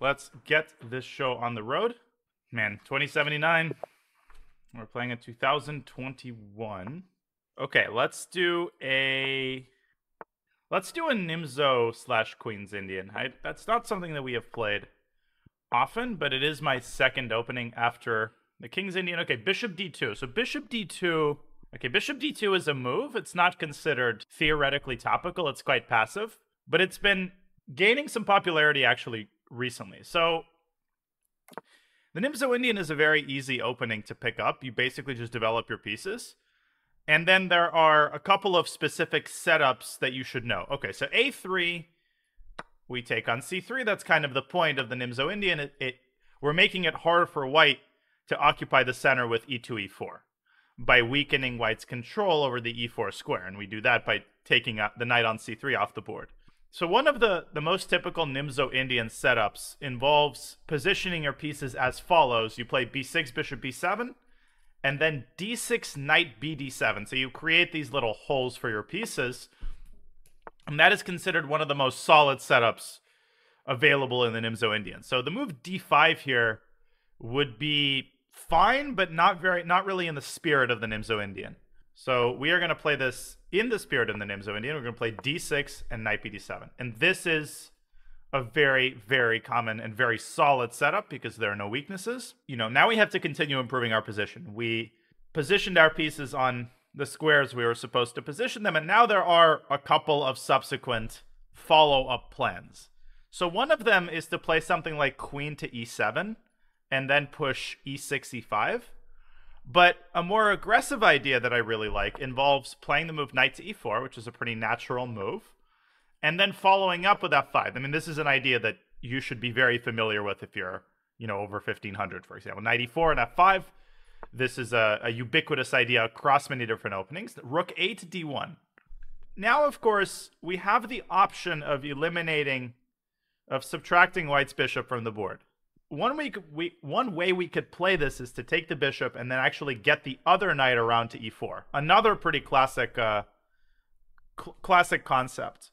let's get this show on the road. Man, 2079. We're playing in 2021. Okay, let's do a let's do a Nimzo slash Queen's Indian. I, that's not something that we have played often, but it is my second opening after the King's Indian. Okay, Bishop D2. So Bishop D2. Okay, Bishop D2 is a move. It's not considered theoretically topical. It's quite passive, but it's been gaining some popularity actually recently. So the Nimzo Indian is a very easy opening to pick up. You basically just develop your pieces. And then there are a couple of specific setups that you should know. Okay, so A3, we take on C3. That's kind of the point of the Nimzo Indian. It, it we're making it hard for white to occupy the center with E2, E4 by weakening white's control over the E4 square. And we do that by taking the knight on C3 off the board. So one of the, the most typical Nimzo Indian setups involves positioning your pieces as follows. You play b6, bishop b7, and then d6, knight bd7. So you create these little holes for your pieces. And that is considered one of the most solid setups available in the Nimzo Indian. So the move d5 here would be fine, but not very not really in the spirit of the Nimzo Indian. So we are going to play this in the spirit of the Nimzo Indian. We're going to play d6 and knight bd7. And this is a very, very common and very solid setup because there are no weaknesses. You know, now we have to continue improving our position. We positioned our pieces on the squares we were supposed to position them, and now there are a couple of subsequent follow up plans. So one of them is to play something like queen to e7 and then push e6, e5. But a more aggressive idea that I really like involves playing the move knight to e4, which is a pretty natural move, and then following up with f5. I mean, this is an idea that you should be very familiar with if you're, you know, over 1500, for example. Knight e4 and f5. This is a, a ubiquitous idea across many different openings. Rook a to d1. Now, of course, we have the option of eliminating, of subtracting white's bishop from the board one way we one way we could play this is to take the bishop and then actually get the other knight around to e4. Another pretty classic uh, cl- classic concept.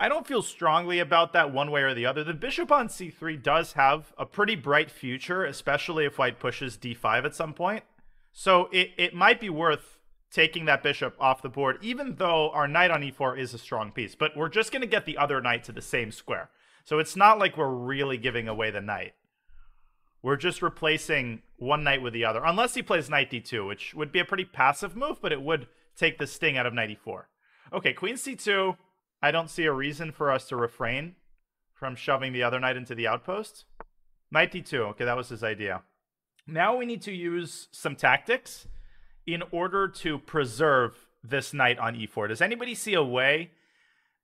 I don't feel strongly about that one way or the other. The bishop on c3 does have a pretty bright future, especially if white pushes d5 at some point. So it, it might be worth taking that bishop off the board, even though our knight on e4 is a strong piece. But we're just going to get the other knight to the same square. So it's not like we're really giving away the knight. We're just replacing one knight with the other, unless he plays knight d2, which would be a pretty passive move, but it would take the sting out of knight e4. Okay, queen c2. I don't see a reason for us to refrain from shoving the other knight into the outpost. Knight d2. Okay, that was his idea. Now we need to use some tactics in order to preserve this knight on e4. Does anybody see a way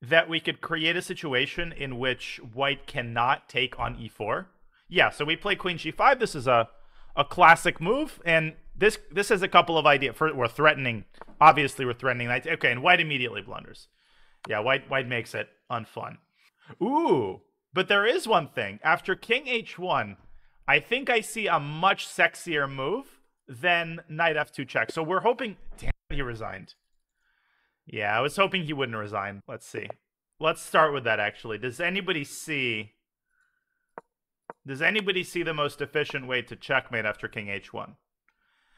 that we could create a situation in which white cannot take on e4? Yeah, so we play queen g5. This is a a classic move, and this this has a couple of ideas. For we're threatening, obviously we're threatening knight. Okay, and white immediately blunders. Yeah, white white makes it unfun. Ooh, but there is one thing. After king h1, I think I see a much sexier move than knight f2 check. So we're hoping. Damn, he resigned. Yeah, I was hoping he wouldn't resign. Let's see. Let's start with that. Actually, does anybody see? Does anybody see the most efficient way to checkmate after king h1?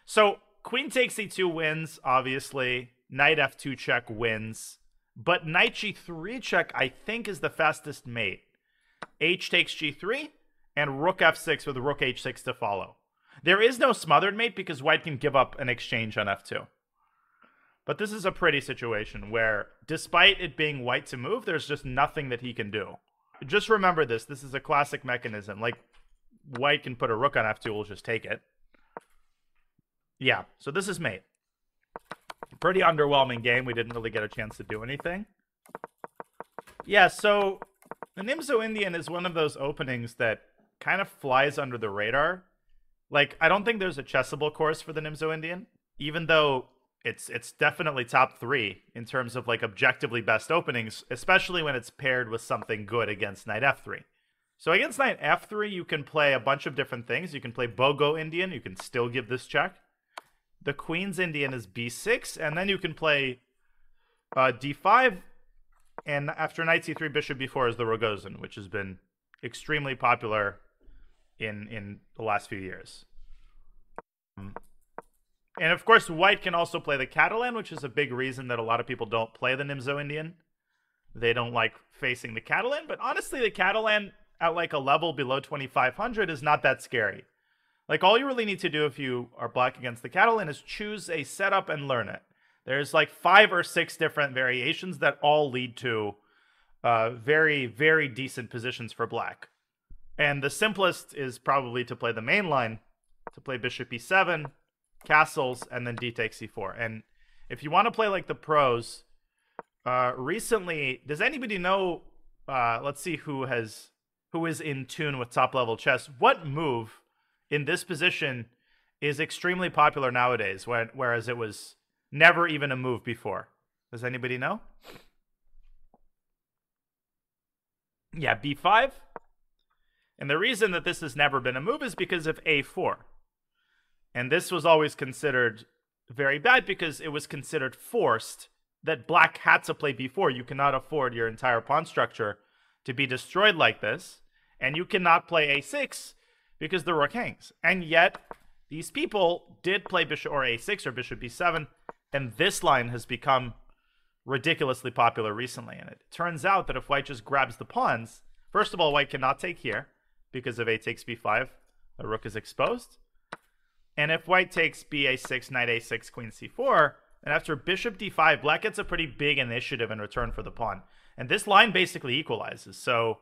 So queen takes e2 wins, obviously. Knight f2 check wins. But knight g3 check, I think, is the fastest mate. h takes g3, and rook f6 with rook h6 to follow. There is no smothered mate because white can give up an exchange on f2. But this is a pretty situation where, despite it being white to move, there's just nothing that he can do just remember this. This is a classic mechanism. Like white can put a rook on f2, we'll just take it. Yeah, so this is mate. Pretty underwhelming game. We didn't really get a chance to do anything. Yeah, so the Nimzo Indian is one of those openings that kind of flies under the radar. Like, I don't think there's a chessable course for the Nimzo Indian, even though it's it's definitely top three in terms of like objectively best openings, especially when it's paired with something good against knight f3. So against knight f3, you can play a bunch of different things. You can play Bogo Indian. You can still give this check. The Queen's Indian is b6, and then you can play uh, d5, and after knight c3, bishop b4 is the Ragozin, which has been extremely popular in in the last few years. Um, and of course, white can also play the Catalan, which is a big reason that a lot of people don't play the Nimzo Indian. They don't like facing the Catalan, but honestly, the Catalan at like a level below 2500 is not that scary. Like all you really need to do if you are black against the Catalan is choose a setup and learn it. There's like five or six different variations that all lead to uh, very, very decent positions for black. And the simplest is probably to play the main line, to play bishop e7, castles, and then d takes e4. And if you want to play like the pros, uh, recently, does anybody know? Uh, let's see who has who is in tune with top level chess. What move in this position is extremely popular nowadays, when, whereas it was never even a move before? Does anybody know? Yeah, b5. And the reason that this has never been a move is because of a4. And this was always considered very bad because it was considered forced that black had to play b4. You cannot afford your entire pawn structure to be destroyed like this. And you cannot play a6 because the rook hangs. And yet, these people did play bishop or a6 or bishop b7. And this line has become ridiculously popular recently. And it turns out that if white just grabs the pawns, first of all, white cannot take here because of a takes b5. The rook is exposed. And if white takes ba6, knight a6, queen c4, and after bishop d5, black gets a pretty big initiative in return for the pawn. And this line basically equalizes. So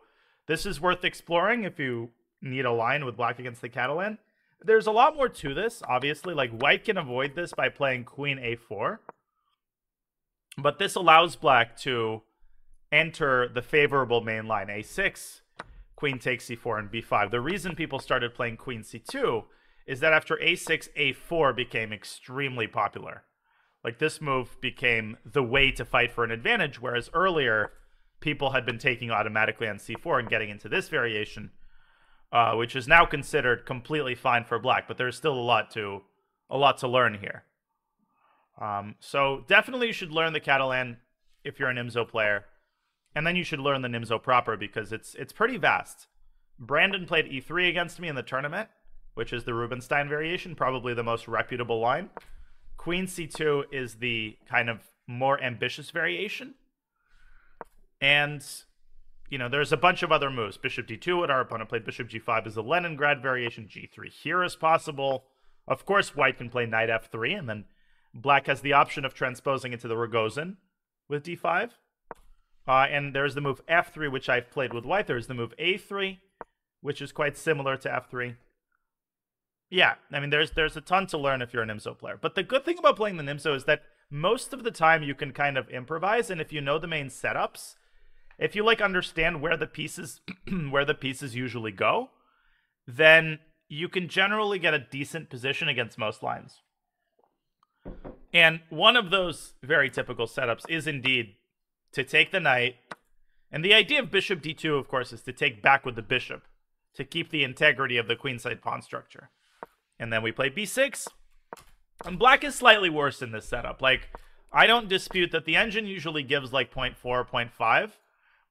this is worth exploring if you need a line with black against the Catalan. There's a lot more to this, obviously. Like white can avoid this by playing queen a4. But this allows black to enter the favorable main line a6, queen takes c4, and b5. The reason people started playing queen c2 is that after a6, a4 became extremely popular. Like this move became the way to fight for an advantage, whereas earlier people had been taking automatically on c4 and getting into this variation, uh, which is now considered completely fine for black. But there's still a lot to a lot to learn here. Um, so definitely you should learn the Catalan if you're an Nimzo player, and then you should learn the Nimzo proper because it's it's pretty vast. Brandon played e3 against me in the tournament, which is the Rubinstein variation, probably the most reputable line. Queen c2 is the kind of more ambitious variation. And, you know, there's a bunch of other moves. Bishop d2, what our opponent played. Bishop g5 is the Leningrad variation. g3 here is possible. Of course, white can play knight f3, and then black has the option of transposing into the Ragozin with d5. Uh, and there's the move f3, which I've played with white. There's the move a3, which is quite similar to f3. Yeah, I mean, there's there's a ton to learn if you're an Nimzo player. But the good thing about playing the Nimzo is that most of the time you can kind of improvise, and if you know the main setups, if you like understand where the pieces where the pieces usually go, then you can generally get a decent position against most lines. And one of those very typical setups is indeed to take the knight. And the idea of bishop d2, of course, is to take back with the bishop to keep the integrity of the queenside pawn structure. And then we play b6. And black is slightly worse in this setup. Like, I don't dispute that the engine usually gives like 0 0.4, 0.5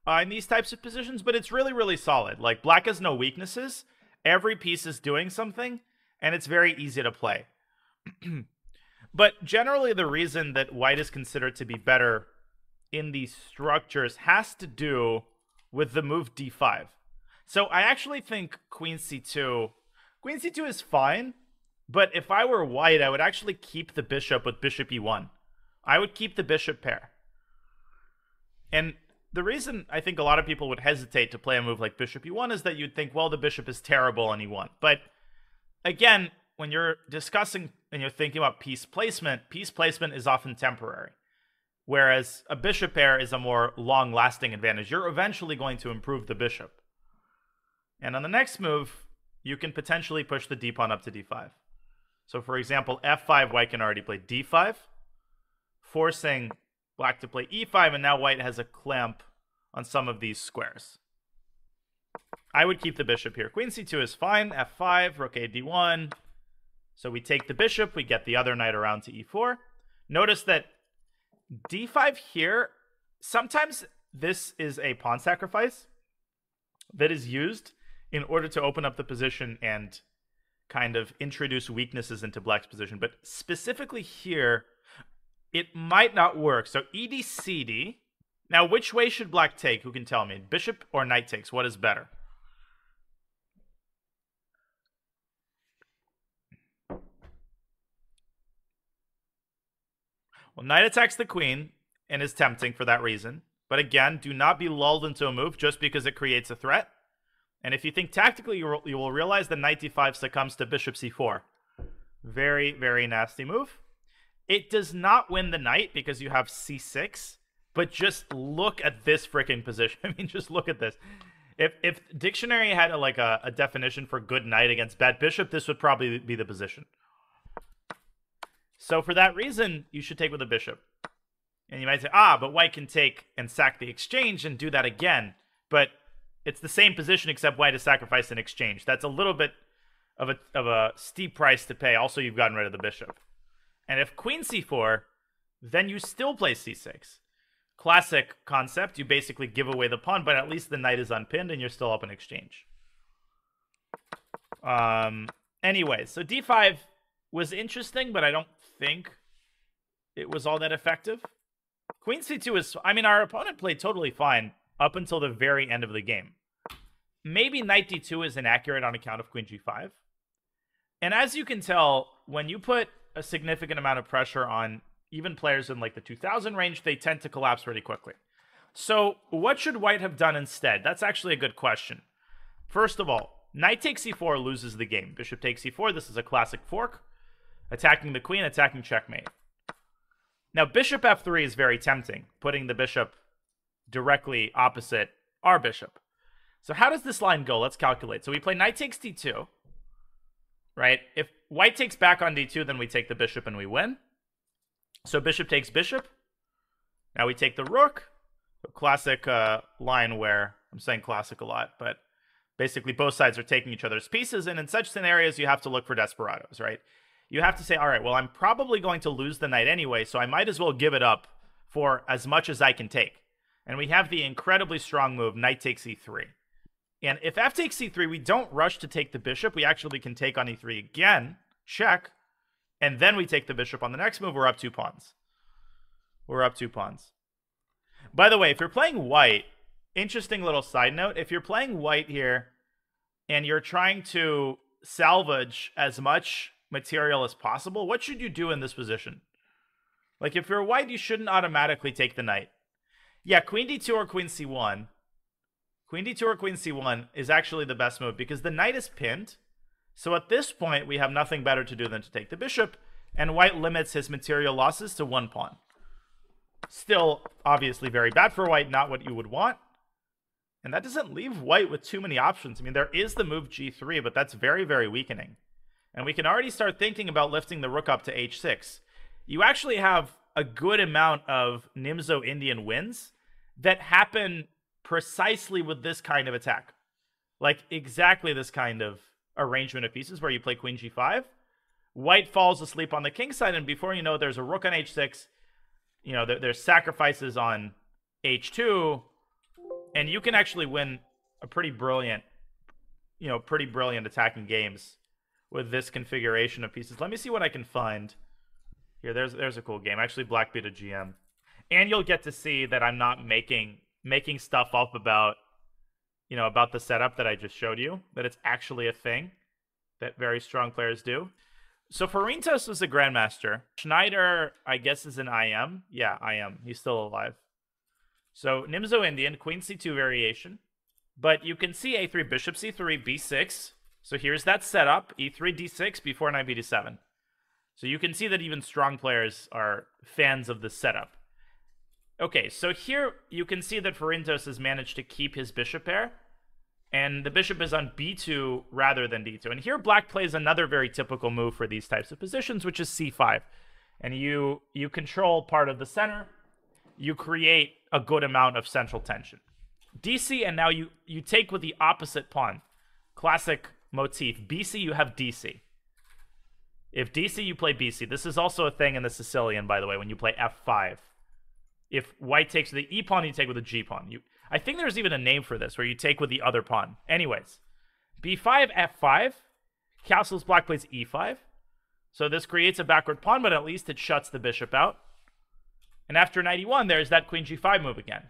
uh, in these types of positions, but it's really, really solid. Like, black has no weaknesses. Every piece is doing something, and it's very easy to play. but generally, the reason that white is considered to be better in these structures has to do with the move d5. So I actually think queen c2 Queen c2 is fine, but if I were white, I would actually keep the bishop with bishop e1. I would keep the bishop pair. And the reason I think a lot of people would hesitate to play a move like bishop e1 is that you'd think, well, the bishop is terrible on e1. But again, when you're discussing and you're thinking about piece placement, piece placement is often temporary. Whereas a bishop pair is a more long lasting advantage. You're eventually going to improve the bishop. And on the next move, you can potentially push the d pawn up to d5. So for example, f5, white can already play d5, forcing black to play e5, and now white has a clamp on some of these squares. I would keep the bishop here. Queen c2 is fine. f5, rook a d1. So we take the bishop, we get the other knight around to e4. Notice that d5 here, sometimes this is a pawn sacrifice. that is used in order to open up the position and kind of introduce weaknesses into black's position. But specifically here, it might not work. So EDCD. Now, which way should black take? Who can tell me? Bishop or knight takes? What is better? Well, knight attacks the queen and is tempting for that reason. But again, do not be lulled into a move just because it creates a threat. And if you think tactically, you will, you will realize that knight d5 succumbs to bishop c4. Very, very nasty move. It does not win the knight because you have c6, but just look at this freaking position. I mean, just look at this. If if dictionary had a, like a, a definition for good knight against bad bishop, this would probably be the position. So for that reason, you should take with a bishop. And you might say, ah, but white can take and sack the exchange and do that again. But it's the same position except white has sacrificed an exchange. That's a little bit of a of a steep price to pay. Also, you've gotten rid of the bishop. And if queen c4, then you still play c6. Classic concept, you basically give away the pawn, but at least the knight is unpinned and you're still up in exchange. Um anyway, so d5 was interesting, but I don't think it was all that effective. Queen c2 is, I mean, our opponent played totally fine up until the very end of the game. Maybe knight d2 is inaccurate on account of queen g5. And as you can tell, when you put a significant amount of pressure on even players in like the 2000 range, they tend to collapse pretty quickly. So, what should white have done instead? That's actually a good question. First of all, knight takes c4 loses the game. Bishop takes c4. This is a classic fork. Attacking the queen, attacking checkmate. Now, bishop f3 is very tempting, putting the bishop directly opposite our bishop. So how does this line go? Let's calculate. So we play knight takes d2, right? If white takes back on d2, then we take the bishop and we win. So bishop takes bishop. Now we take the rook. classic uh, line where, I'm saying classic a lot, but basically both sides are taking each other's pieces. And in such scenarios, you have to look for desperados, right? You have to say, all right, well, I'm probably going to lose the knight anyway, so I might as well give it up for as much as I can take. And we have the incredibly strong move, knight takes e3. And if f takes c3, we don't rush to take the bishop. We actually can take on e3 again, check, and then we take the bishop on the next move. We're up two pawns. We're up two pawns. By the way, if you're playing white, interesting little side note. If you're playing white here and you're trying to salvage as much material as possible, what should you do in this position? Like if you're white, you shouldn't automatically take the knight. Yeah, queen d2 or queen c1. Queen d2 or queen c1 is actually the best move because the knight is pinned. So at this point, we have nothing better to do than to take the bishop, and white limits his material losses to one pawn. Still, obviously very bad for white, not what you would want. And that doesn't leave white with too many options. I mean, there is the move g3, but that's very, very weakening. And we can already start thinking about lifting the rook up to h6. You actually have a good amount of Nimzo Indian wins that happen precisely with this kind of attack. Like exactly this kind of arrangement of pieces where you play queen g5. White falls asleep on the king side, and before you know, there's a rook on h6. You know, there, there's sacrifices on h2, and you can actually win a pretty brilliant, you know, pretty brilliant attacking games with this configuration of pieces. Let me see what I can find. Here, there's there's a cool game. Actually, Black beat a GM and you'll get to see that I'm not making making stuff up about you know about the setup that I just showed you that it's actually a thing that very strong players do. So Forintos was a grandmaster. Schneider, I guess, is an IM. Yeah, IM. He's still alive. So Nimzo Indian, Queen C2 variation. But you can see A3, Bishop C3, B6. So here's that setup, E3, D6 before knight B7. So you can see that even strong players are fans of the setup. Okay, so here you can see that Forintos has managed to keep his bishop pair, and the bishop is on b2 rather than d2. And here black plays another very typical move for these types of positions, which is c5. And you you control part of the center, you create a good amount of central tension. dc, and now you, you take with the opposite pawn. Classic motif. bc, you have dc. If dc, you play bc. This is also a thing in the Sicilian, by the way, when you play f5 if white takes the e pawn, you take with the g pawn. You, I think there's even a name for this where you take with the other pawn. Anyways, b5, f5. Castles black plays e5. So this creates a backward pawn, but at least it shuts the bishop out. And after knight e1, there's that queen g5 move again.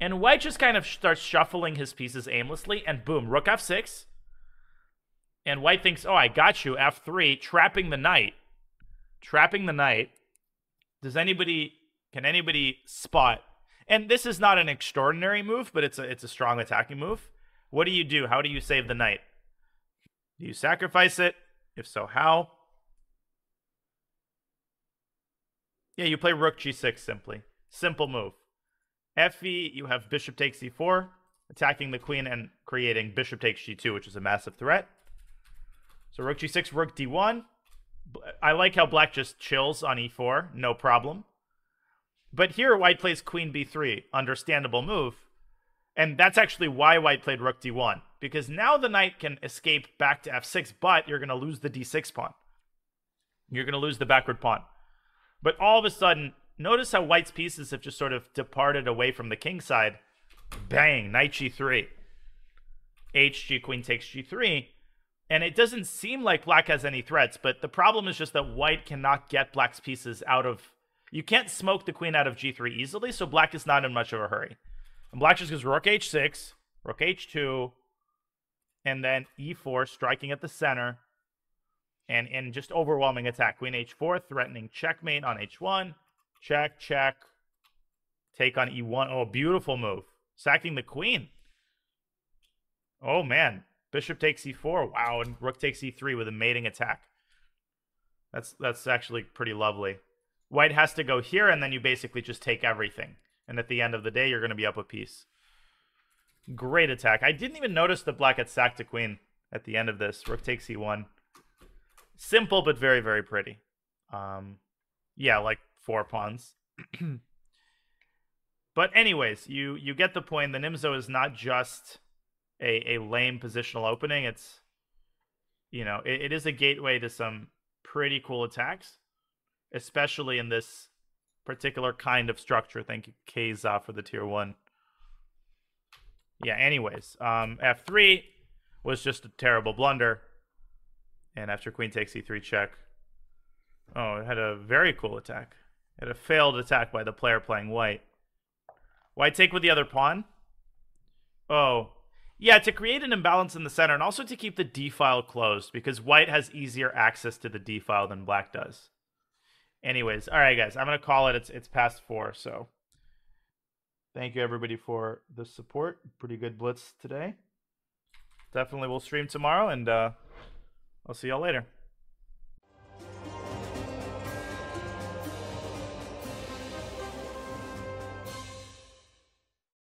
And white just kind of starts shuffling his pieces aimlessly, and boom, rook f6. And white thinks, oh, I got you, f3, trapping the knight. Trapping the knight. Does anybody, can anybody spot? And this is not an extraordinary move, but it's a, it's a strong attacking move. What do you do? How do you save the knight? Do you sacrifice it? If so, how? Yeah, you play rook g6 simply. Simple move. fe, you have bishop takes e4, attacking the queen and creating bishop takes g2, which is a massive threat. So rook g6, rook d1. I like how black just chills on e4, no problem. But here, white plays queen b3, understandable move. And that's actually why white played rook d1, because now the knight can escape back to f6, but you're going to lose the d6 pawn. You're going to lose the backward pawn. But all of a sudden, notice how white's pieces have just sort of departed away from the king side. Bang, knight g3. hg, queen takes g3. And it doesn't seem like black has any threats, but the problem is just that white cannot get black's pieces out of... You can't smoke the queen out of g3 easily, so black is not in much of a hurry. And black just goes rook h6, rook h2, and then e4, striking at the center and in just overwhelming attack. Queen h4, threatening checkmate on h1. Check, check. Take on e1. Oh, beautiful move. Sacking the queen. Oh, man. Bishop takes e4. Wow, and rook takes e3 with a mating attack. That's that's actually pretty lovely. White has to go here, and then you basically just take everything. And at the end of the day, you're going to be up a piece. Great attack. I didn't even notice the black had sacked a queen at the end of this. Rook takes e1 simple but very very pretty. Um, yeah, like four pawns. but anyways, you you get the point. The Nimzo is not just a a lame positional opening. It's you know it, it is a gateway to some pretty cool attacks, especially in this particular kind of structure. Thank you, Kza, for the tier one. Yeah. Anyways, um, F three was just a terrible blunder. And after queen takes e3 check. Oh, it had a very cool attack. It had a failed attack by the player playing white. White take with the other pawn. Oh. Yeah, to create an imbalance in the center and also to keep the d file closed because white has easier access to the d file than black does. Anyways, all right, guys, I'm to call it. It's, it's past four, so thank you, everybody, for the support. Pretty good blitz today. Definitely we'll stream tomorrow, and uh, I'll see y'all later.